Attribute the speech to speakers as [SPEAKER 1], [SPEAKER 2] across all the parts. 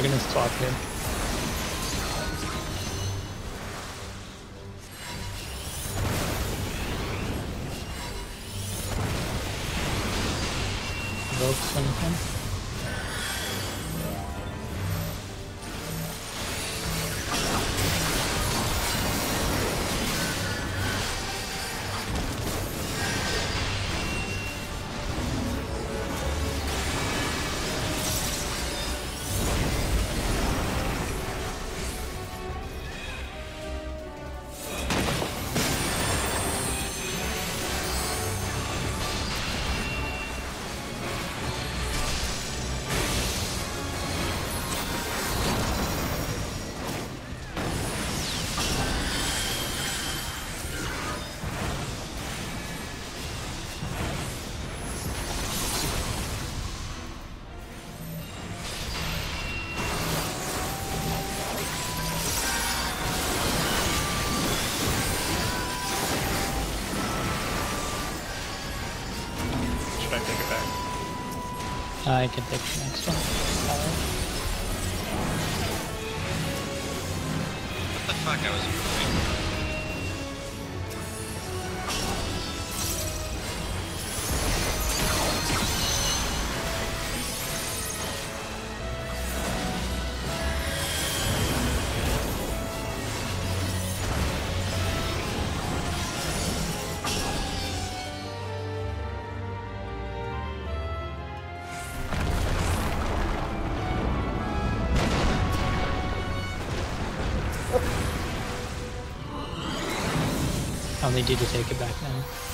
[SPEAKER 1] We're gonna swap him.
[SPEAKER 2] Should I
[SPEAKER 1] I can take the next one.
[SPEAKER 2] What the fuck? I was
[SPEAKER 1] I'll need to take it back now.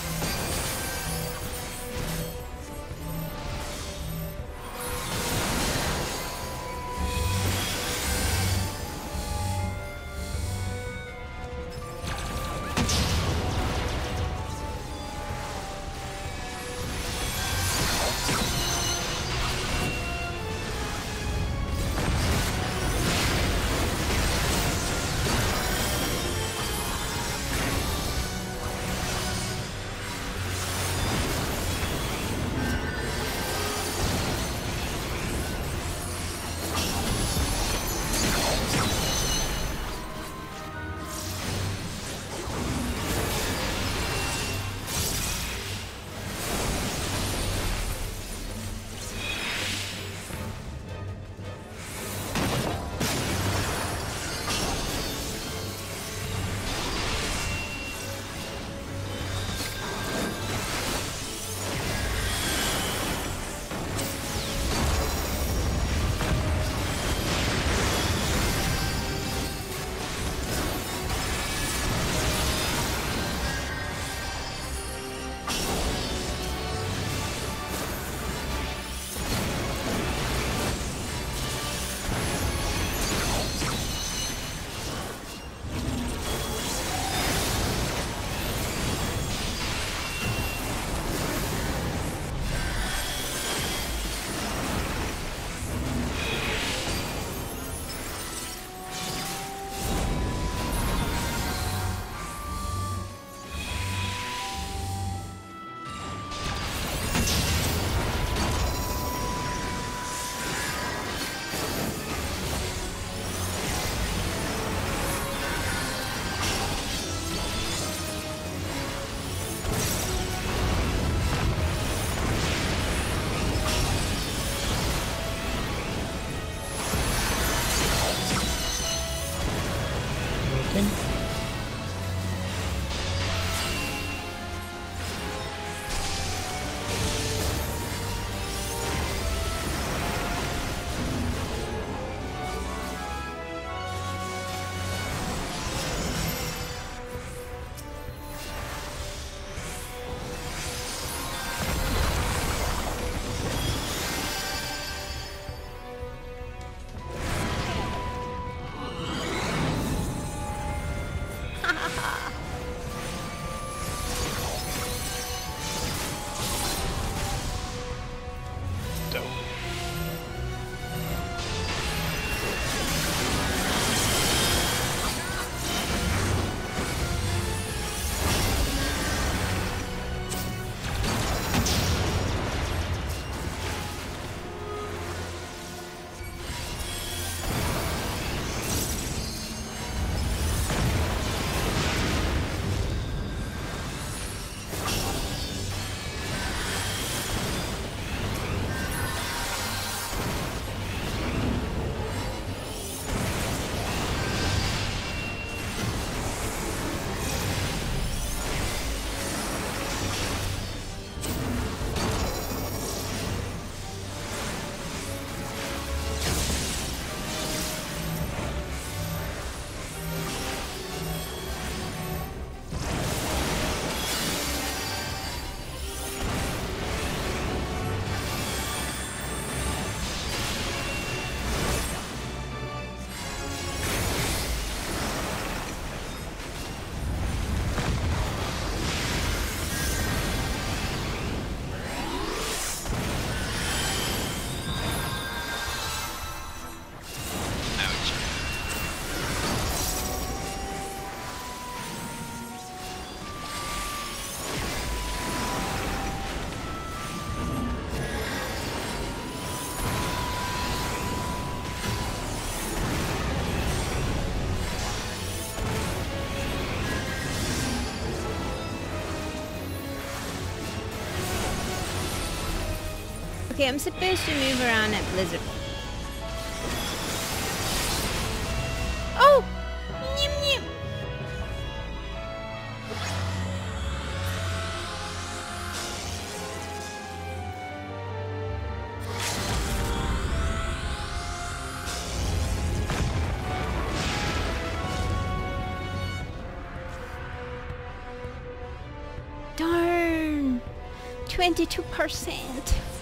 [SPEAKER 3] Okay, I'm supposed to move around at Blizzard. Oh! Nyim. Darn! 22%.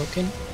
[SPEAKER 1] Token.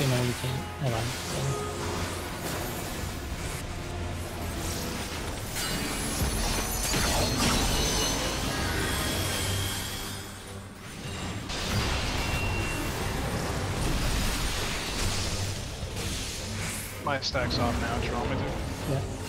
[SPEAKER 1] Actually, no, you can't. On. Sorry.
[SPEAKER 2] My stack's off now. Do you want me to?
[SPEAKER 1] Yeah.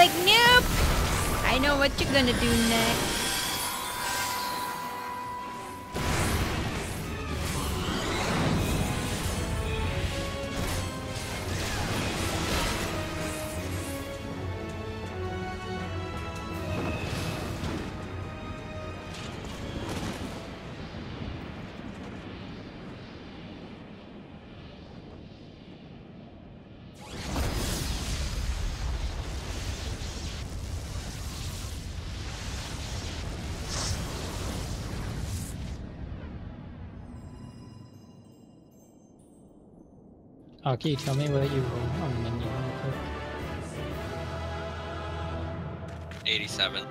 [SPEAKER 3] Like, nope. I know what you're gonna do next.
[SPEAKER 1] Uh, Aki, tell me what you roll on the menu real quick.
[SPEAKER 4] 87.